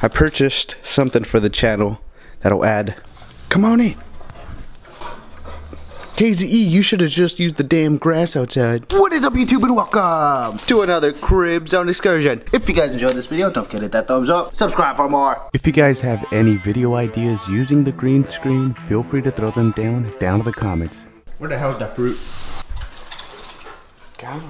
I purchased something for the channel that'll add. Come on in. KZE, you should have just used the damn grass outside. What is up, YouTube, and welcome to another Crib Zone excursion. If you guys enjoyed this video, don't forget to hit that thumbs up. Subscribe for more. If you guys have any video ideas using the green screen, feel free to throw them down down in the comments. Where the hell is that fruit? God.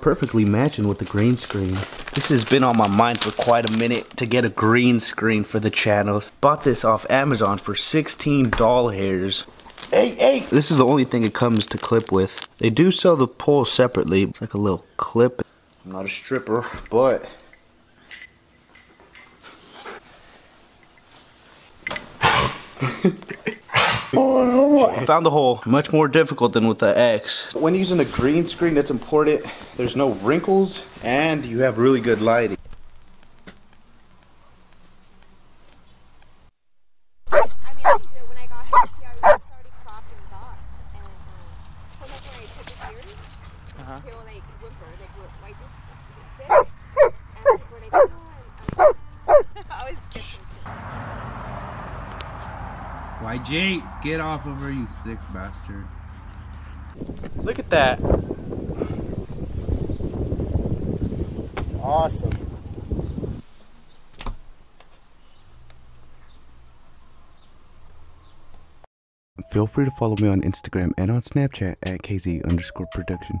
Perfectly matching with the green screen. This has been on my mind for quite a minute to get a green screen for the channel. Bought this off Amazon for 16 doll hairs. Hey, hey! This is the only thing it comes to clip with. They do sell the pole separately. It's like a little clip. I'm not a stripper, but... Found the hole. Much more difficult than with the X. When using a green screen, that's important. There's no wrinkles, and you have really good lighting. YJ, get off of her, you sick bastard. Look at that. It's awesome. Feel free to follow me on Instagram and on Snapchat at KZ underscore production.